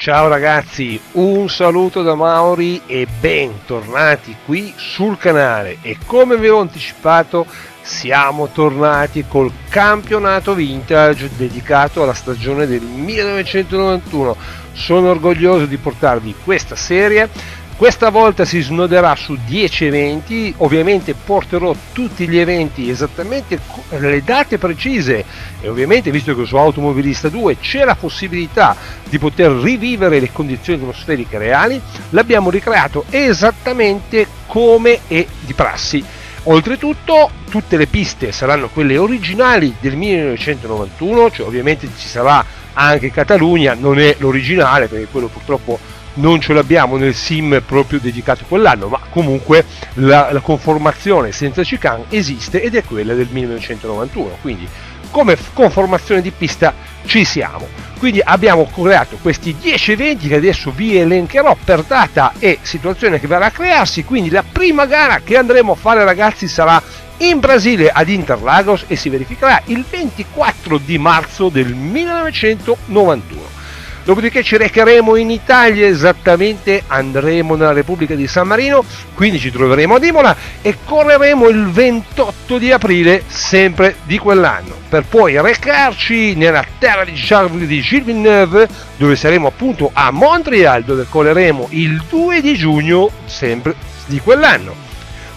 Ciao ragazzi, un saluto da Mauri e bentornati qui sul canale e come vi ho anticipato siamo tornati col campionato vintage dedicato alla stagione del 1991. Sono orgoglioso di portarvi questa serie questa volta si snoderà su 10 eventi, ovviamente porterò tutti gli eventi esattamente le date precise e ovviamente visto che su Automobilista 2 c'è la possibilità di poter rivivere le condizioni atmosferiche reali, l'abbiamo ricreato esattamente come è di prassi. Oltretutto tutte le piste saranno quelle originali del 1991, cioè ovviamente ci sarà anche Catalogna, non è l'originale perché quello purtroppo non ce l'abbiamo nel sim proprio dedicato quell'anno, ma comunque la, la conformazione senza chicane esiste ed è quella del 1991, quindi come conformazione di pista ci siamo. Quindi abbiamo creato questi 10 eventi che adesso vi elencherò per data e situazione che verrà a crearsi, quindi la prima gara che andremo a fare ragazzi sarà in Brasile ad Interlagos e si verificherà il 24 di marzo del 1991. Dopodiché ci recheremo in Italia, esattamente andremo nella Repubblica di San Marino, quindi ci troveremo ad Imola e correremo il 28 di aprile, sempre di quell'anno, per poi recarci nella terra di Charles di Gilles Villeneuve, dove saremo appunto a Montreal, dove correremo il 2 di giugno, sempre di quell'anno.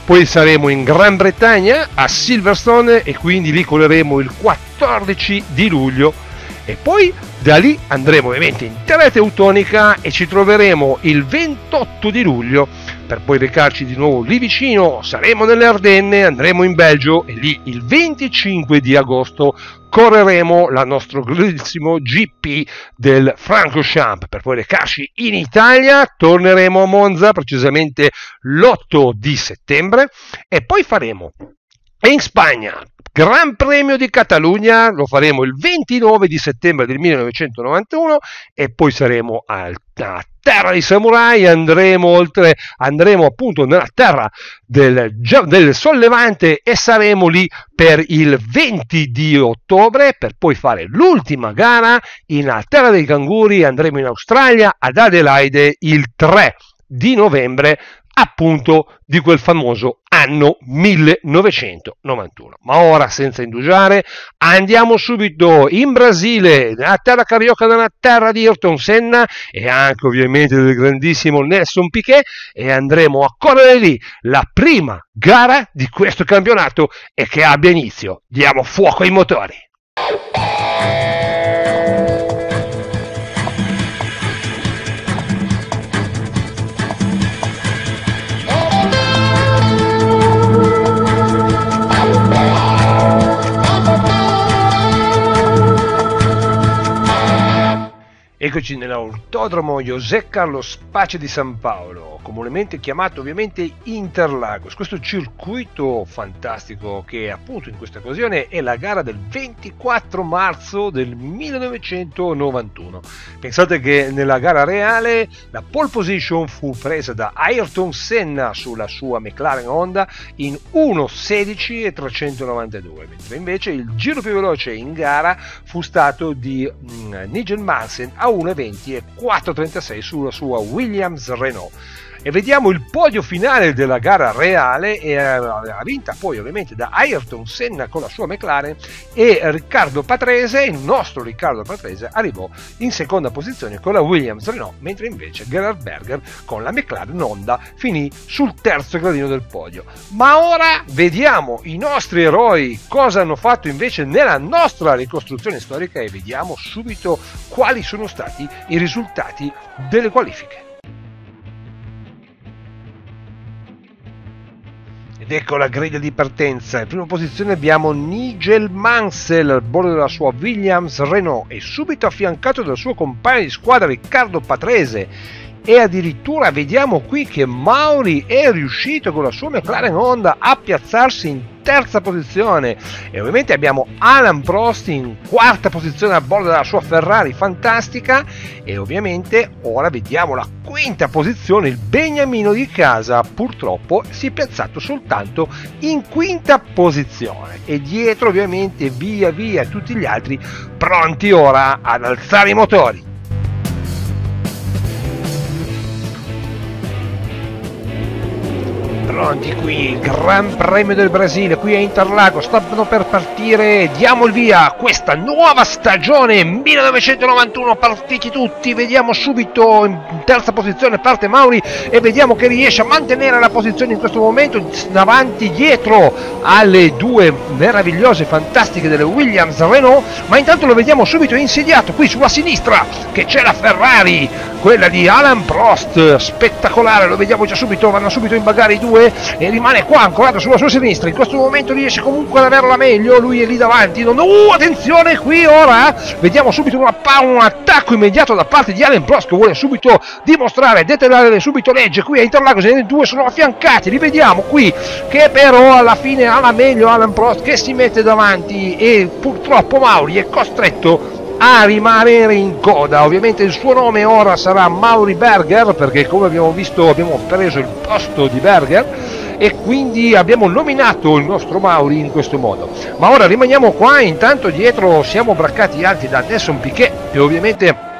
Poi saremo in Gran Bretagna, a Silverstone, e quindi lì correremo il 14 di luglio e poi da lì andremo ovviamente in terra teutonica e ci troveremo il 28 di luglio. Per poi recarci di nuovo lì vicino, saremo nelle Ardenne, andremo in Belgio e lì il 25 di agosto correremo la nostro grandissimo GP del Francorchamps. Per poi recarci in Italia, torneremo a Monza precisamente l'8 di settembre e poi faremo in Spagna Gran Premio di Catalogna lo faremo il 29 di settembre del 1991 e poi saremo al terra dei samurai, andremo oltre, andremo appunto nella terra del, del, sollevante e saremo lì per il 20 di ottobre per poi fare l'ultima gara in terra dei canguri, andremo in Australia ad Adelaide il 3 di novembre appunto di quel famoso anno 1991. Ma ora, senza indugiare, andiamo subito in Brasile, nella terra carioca, nella terra di Ayrton Senna e anche ovviamente del grandissimo Nelson Piquet e andremo a correre lì la prima gara di questo campionato e che abbia inizio. Diamo fuoco ai motori. Eccoci nell'autodromo José Carlos Pace di San Paolo, comunemente chiamato ovviamente Interlagos. Questo circuito fantastico che appunto in questa occasione è la gara del 24 marzo del 1991. Pensate che nella gara reale la pole position fu presa da Ayrton Senna sulla sua McLaren Honda in 1.16 e 392, mentre invece il giro più veloce in gara fu stato di mm, Nigel Mansell a 1,20 e 4,36 sulla sua Williams Renault e vediamo il podio finale della gara reale e ha vinta poi ovviamente da Ayrton Senna con la sua McLaren e Riccardo Patrese, il nostro Riccardo Patrese arrivò in seconda posizione con la Williams Renault mentre invece Gerhard Berger con la McLaren Honda finì sul terzo gradino del podio. Ma ora vediamo i nostri eroi cosa hanno fatto invece nella nostra ricostruzione storica e vediamo subito quali sono stati i risultati delle qualifiche Ed ecco la griglia di partenza. In prima posizione abbiamo Nigel Mansell al bordo della sua Williams Renault e subito affiancato dal suo compagno di squadra Riccardo Patrese e addirittura vediamo qui che Mauri è riuscito con la sua McLaren Honda a piazzarsi in terza posizione. E ovviamente abbiamo Alan Prost in quarta posizione a bordo della sua Ferrari fantastica. E ovviamente ora vediamo la quinta posizione il Beniamino di casa. Purtroppo si è piazzato soltanto in quinta posizione. E dietro ovviamente via via tutti gli altri pronti ora ad alzare i motori pronti qui, Gran Premio del Brasile, qui a Interlago, stanno per partire, diamo il via a questa nuova stagione 1991, partiti tutti, vediamo subito in terza posizione parte Mauri e vediamo che riesce a mantenere la posizione in questo momento davanti dietro alle due meravigliose, fantastiche delle Williams Renault, ma intanto lo vediamo subito insediato qui sulla sinistra che c'è la Ferrari, quella di Alan Prost, spettacolare, lo vediamo già subito, vanno subito in bagare i due e rimane qua ancorato sulla sua sinistra, in questo momento riesce comunque ad averla meglio, lui è lì davanti, non... uh, attenzione qui ora, vediamo subito una, un attacco immediato da parte di Alan Prost che vuole subito dimostrare, determinare subito legge, qui a Interlagos i due sono affiancati, li vediamo qui che però alla fine ha la meglio Alan Prost che si mette davanti e purtroppo Mauri è costretto a rimanere in coda. Ovviamente il suo nome ora sarà Mauri Berger perché come abbiamo visto abbiamo preso il posto di Berger e quindi abbiamo nominato il nostro Mauri in questo modo. Ma ora rimaniamo qua, intanto dietro siamo braccati alti da Nelson Piquet e ovviamente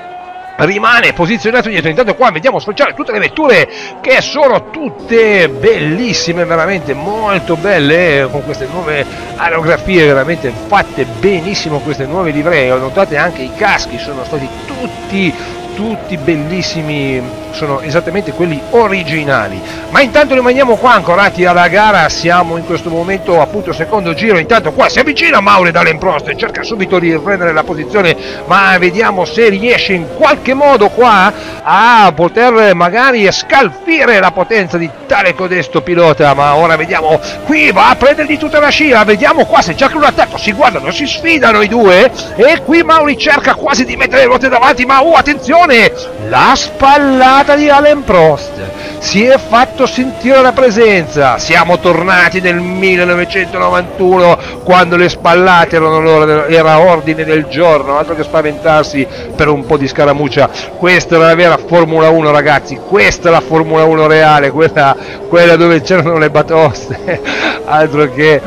rimane posizionato dietro. Intanto qua vediamo sfociare tutte le vetture che sono tutte bellissime veramente molto belle eh, con queste nuove aerografie veramente fatte benissimo queste nuove livree. Ho notato anche i caschi sono stati tutti tutti bellissimi, sono esattamente quelli originali. Ma intanto rimaniamo qua ancorati alla gara, siamo in questo momento appunto secondo giro, intanto qua si avvicina Maure dall'Emprost e cerca subito di riprendere la posizione, ma vediamo se riesce in qualche modo qua a poter magari scalfire la potenza di tale codesto pilota, ma ora vediamo, qui va a prendergli tutta la scia, vediamo qua se cerca un attacco, si guardano, si sfidano i due e qui Mauri cerca quasi di mettere le ruote davanti, ma oh attenzione! La spallata di Allen Prost. Si è fatto sentire la presenza. Siamo tornati nel 1991 quando le spallate erano era ordine del giorno. Altro che spaventarsi per un po' di scaramuccia. Questa è la vera Formula 1 ragazzi. Questa è la Formula 1 reale quella, quella dove c'erano le batoste. Altro che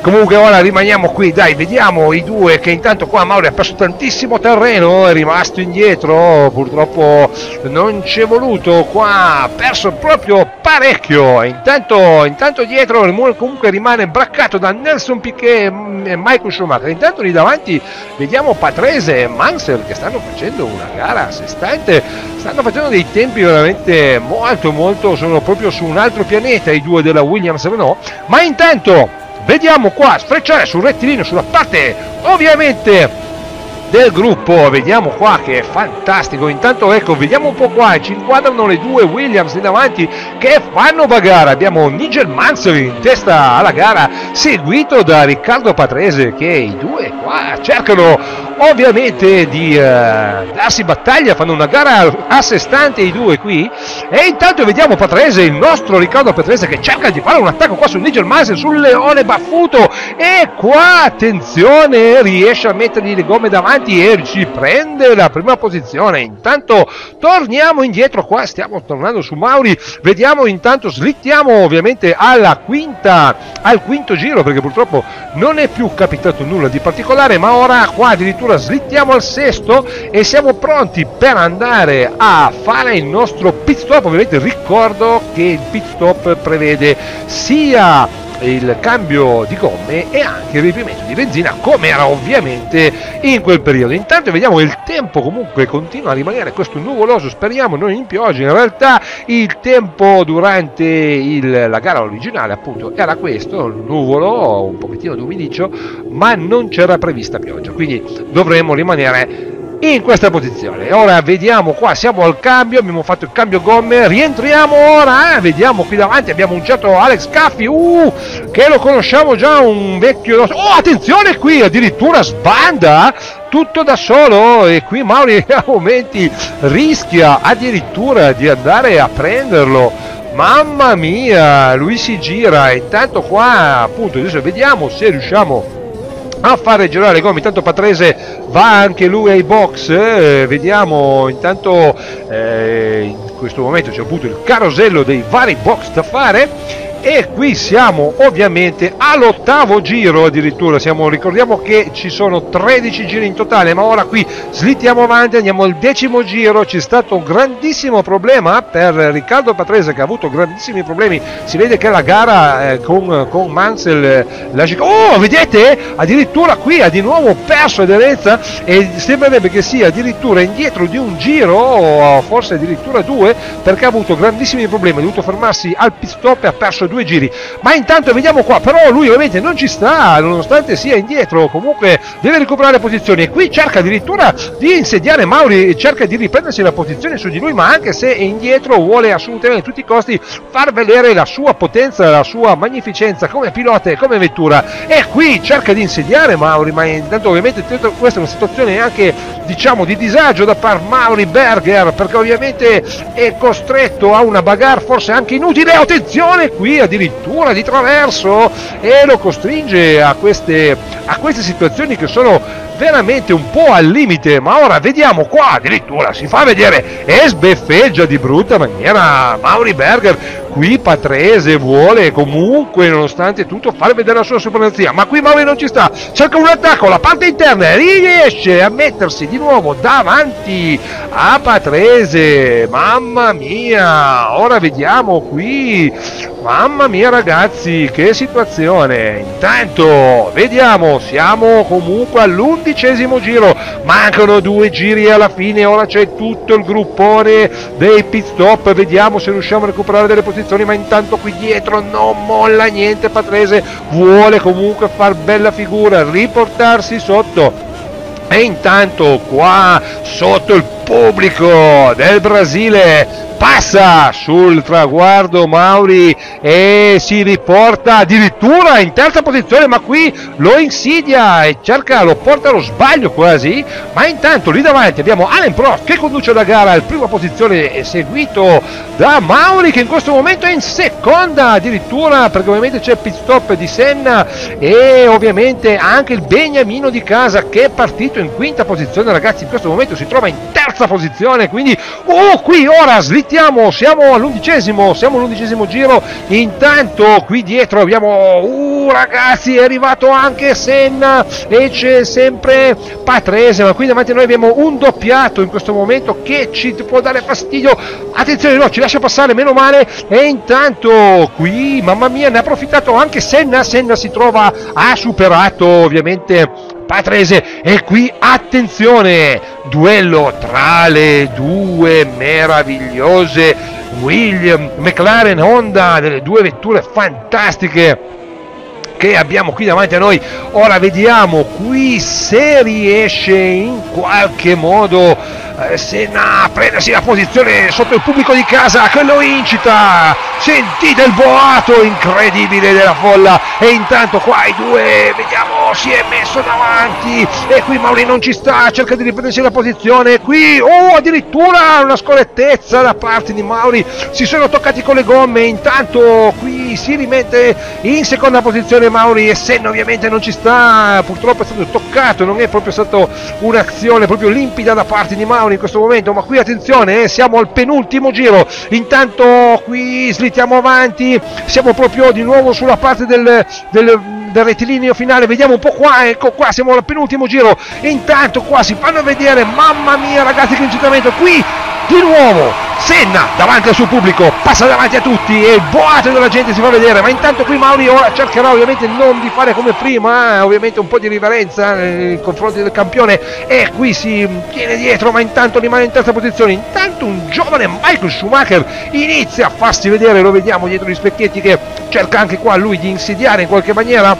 comunque ora rimaniamo qui dai vediamo i due che intanto qua Mauri ha perso tantissimo terreno è rimasto indietro purtroppo non ci è voluto qua ha perso proprio parecchio. Intanto, intanto dietro comunque rimane braccato da Nelson Piquet e Michael Schumacher. Intanto lì davanti vediamo Patrese e Mansell che stanno facendo una gara a sé stante stanno facendo dei tempi veramente molto molto sono proprio su un altro pianeta i due della Williams Renault ma intanto vediamo qua sfrecciare sul rettilineo sulla parte ovviamente del gruppo. Vediamo qua che è fantastico. Intanto ecco vediamo un po' qua. Ci inquadrano le due Williams in davanti che fanno bagare abbiamo Nigel Mansell in testa alla gara seguito da Riccardo Patrese che i due qua cercano ovviamente di uh, darsi battaglia. Fanno una gara a sé stante i due qui. E intanto vediamo Patrese il nostro Riccardo Patrese che cerca di fare un attacco qua su Nigel Mansell sul leone baffuto. E qua attenzione riesce a mettergli le gomme davanti avanti e ci prende la prima posizione. Intanto torniamo indietro qua, stiamo tornando su Mauri, vediamo intanto, slittiamo ovviamente alla quinta, al quinto giro perché purtroppo non è più capitato nulla di particolare, ma ora qua addirittura slittiamo al sesto e siamo pronti per andare a fare il nostro pit stop. Ovviamente ricordo che il pit stop prevede sia il cambio di gomme e anche il riempimento di benzina come era ovviamente in quel periodo. Intanto vediamo che il tempo comunque continua a rimanere questo nuvoloso speriamo non in pioggia. In realtà il tempo durante il, la gara originale appunto era questo nuvolo un pochettino d'umidiccio ma non c'era prevista pioggia. Quindi dovremmo rimanere in questa posizione. Ora vediamo qua, siamo al cambio, abbiamo fatto il cambio gomme, rientriamo ora, eh? vediamo qui davanti, abbiamo un certo Alex Caffi, uh, che lo conosciamo già, un vecchio... Oh, attenzione qui, addirittura sbanda tutto da solo e qui Mauri a momenti rischia addirittura di andare a prenderlo. Mamma mia, lui si gira, intanto qua appunto adesso vediamo se riusciamo a fare girare gomme intanto Patrese va anche lui ai box. Eh, vediamo intanto eh, in questo momento c'è appunto il carosello dei vari box da fare e qui siamo ovviamente all'ottavo giro addirittura. Siamo, ricordiamo che ci sono 13 giri in totale ma ora qui slittiamo avanti andiamo al decimo giro. C'è stato un grandissimo problema per Riccardo Patrese che ha avuto grandissimi problemi. Si vede che la gara eh, con, con Mansell eh, la... oh vedete? Addirittura qui ha di nuovo perso aderenza e sembrerebbe che sia addirittura indietro di un giro forse addirittura due perché ha avuto grandissimi problemi. Ha dovuto fermarsi al pit stop e ha perso due due giri. Ma intanto vediamo qua però lui ovviamente non ci sta nonostante sia indietro comunque deve recuperare posizioni. E qui cerca addirittura di insediare Mauri cerca di riprendersi la posizione su di lui ma anche se è indietro vuole assolutamente a tutti i costi far vedere la sua potenza la sua magnificenza come pilota e come vettura. E qui cerca di insediare Mauri ma intanto ovviamente questa è una situazione anche diciamo di disagio da par Mauri Berger perché ovviamente è costretto a una bagarre forse anche inutile. Attenzione qui addirittura di traverso e lo costringe a queste, a queste situazioni che sono veramente un po' al limite ma ora vediamo qua addirittura si fa vedere e sbeffeggia di brutta maniera Mauri Berger. Qui Patrese vuole comunque nonostante tutto far vedere la sua supremazia ma qui Mauri non ci sta. Cerca un attacco la parte interna riesce a mettersi di nuovo davanti a Patrese. Mamma mia! Ora vediamo qui mamma mia ragazzi che situazione. Intanto vediamo siamo comunque all'undicesimo giro. Mancano due giri alla fine ora c'è tutto il gruppone dei pit stop. Vediamo se riusciamo a recuperare delle posizioni ma intanto qui dietro non molla niente. Patrese vuole comunque far bella figura riportarsi sotto. E intanto qua sotto il pubblico del Brasile passa sul traguardo Mauri e si riporta addirittura in terza posizione ma qui lo insidia e cerca, lo porta allo sbaglio quasi ma intanto lì davanti abbiamo Allen Prost che conduce la gara in prima posizione seguito da Mauri che in questo momento è in seconda addirittura perché ovviamente c'è il pit stop di Senna e ovviamente anche il Beniamino di casa che è partito in quinta posizione ragazzi in questo momento si trova in terza posizione quindi oh qui ora slitta aspettiamo, siamo all'undicesimo, siamo all'undicesimo giro, intanto qui dietro abbiamo, uh ragazzi è arrivato anche Senna e c'è sempre Patrese, ma qui davanti a noi abbiamo un doppiato in questo momento che ci può dare fastidio, attenzione no, ci lascia passare, meno male, e intanto qui, mamma mia, ne ha approfittato anche Senna, Senna si trova, ha superato ovviamente Patrese. E qui attenzione duello tra le due meravigliose William McLaren Honda delle due vetture fantastiche che abbiamo qui davanti a noi. Ora vediamo qui se riesce in qualche modo eh, Senna a prendersi la posizione sotto il pubblico di casa che lo incita. Sentite il boato incredibile della folla. E intanto qua i due vediamo si è messo davanti. E qui Mauri non ci sta cerca di riprendersi la posizione. Qui oh addirittura una scorrettezza da parte di Mauri. Si sono toccati con le gomme. Intanto qui si rimette in seconda posizione Mauri. E Senna ovviamente non ci sta. Purtroppo è stato toccato. Non è proprio stata un'azione proprio limpida da parte di Mauri in questo momento, ma qui attenzione, eh, siamo al penultimo giro, intanto qui slittiamo avanti, siamo proprio di nuovo sulla parte del, del, del rettilineo finale, vediamo un po' qua, ecco qua, siamo al penultimo giro, intanto qua si fanno vedere, mamma mia ragazzi che incitamento, qui di nuovo Senna davanti al suo pubblico, passa davanti a tutti e il boato della gente si fa vedere, ma intanto qui Mauri ora cercherà ovviamente non di fare come prima, eh, ovviamente un po' di riverenza nei confronti del campione e qui si tiene dietro, ma intanto rimane in terza posizione. Intanto un giovane Michael Schumacher inizia a farsi vedere, lo vediamo dietro gli specchietti che cerca anche qua lui di insidiare in qualche maniera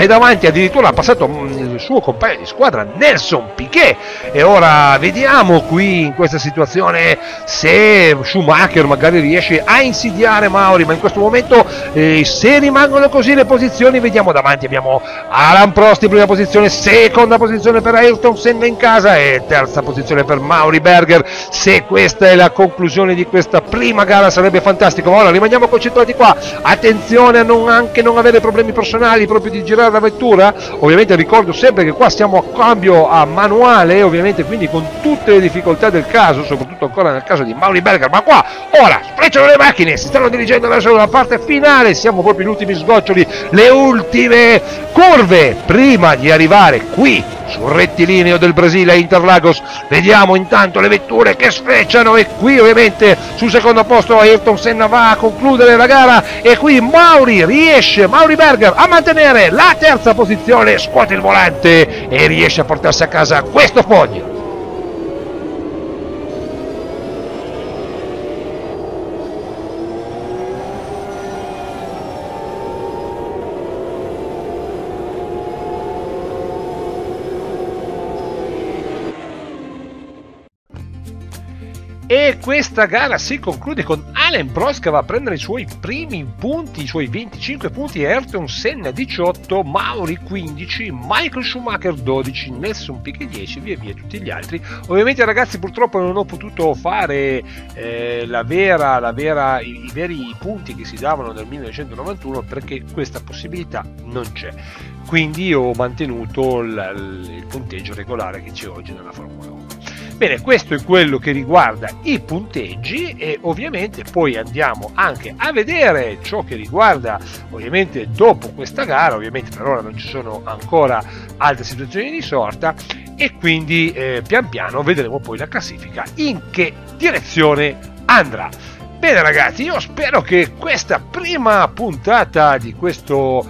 e davanti addirittura ha passato mm, il suo compagno di squadra Nelson Piquet. E ora vediamo qui in questa situazione se Schumacher magari riesce a insidiare Mauri ma in questo momento eh, se rimangono così le posizioni vediamo davanti. Abbiamo Alan Prost in prima posizione seconda posizione per Ayrton Senna in casa e terza posizione per Mauri Berger. Se questa è la conclusione di questa prima gara sarebbe fantastico. Ma ora rimaniamo concentrati qua. Attenzione a non, anche non avere problemi personali proprio di girare la vettura? Ovviamente ricordo sempre che qua siamo a cambio a manuale, ovviamente quindi con tutte le difficoltà del caso, soprattutto ancora nel caso di Mauri Berger, ma qua ora sprecciano le macchine, si stanno dirigendo verso la parte finale, siamo proprio gli ultimi sgoccioli, le ultime curve prima di arrivare qui sul rettilineo del Brasile a Interlagos. Vediamo intanto le vetture che sfrecciano e qui ovviamente sul secondo posto Ayrton Senna va a concludere la gara e qui Mauri riesce, Mauri Berger a mantenere la terza posizione, scuote il volante e riesce a portarsi a casa questo podio. Questa gara si conclude con Allen Prost che va a prendere i suoi primi punti, i suoi 25 punti, Ayrton Senna 18, Mauri 15, Michael Schumacher 12, Nelson Piquet 10, via via tutti gli altri. Ovviamente ragazzi purtroppo non ho potuto fare eh, la vera, la vera, i, i veri punti che si davano nel 1991 perché questa possibilità non c'è. Quindi ho mantenuto il, il punteggio regolare che c'è oggi nella Formula 1. Bene, questo è quello che riguarda i punteggi e ovviamente poi andiamo anche a vedere ciò che riguarda ovviamente dopo questa gara, ovviamente per ora non ci sono ancora altre situazioni di sorta e quindi eh, pian piano vedremo poi la classifica in che direzione andrà. Bene ragazzi, io spero che questa prima puntata di questo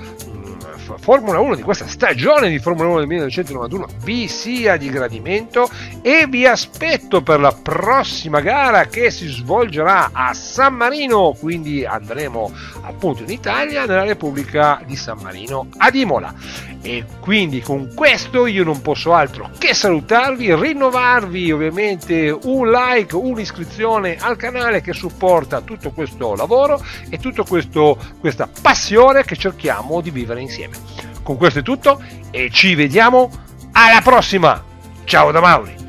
Formula 1 di questa stagione di Formula 1 del 1991 vi sia di gradimento e vi aspetto per la prossima gara che si svolgerà a San Marino, quindi andremo appunto in Italia, nella Repubblica di San Marino ad Imola. E quindi con questo io non posso altro che salutarvi, rinnovarvi ovviamente un like, un'iscrizione al canale che supporta tutto questo lavoro e tutta questa passione che cerchiamo di vivere insieme. Con questo è tutto e ci vediamo alla prossima. Ciao da Mauri.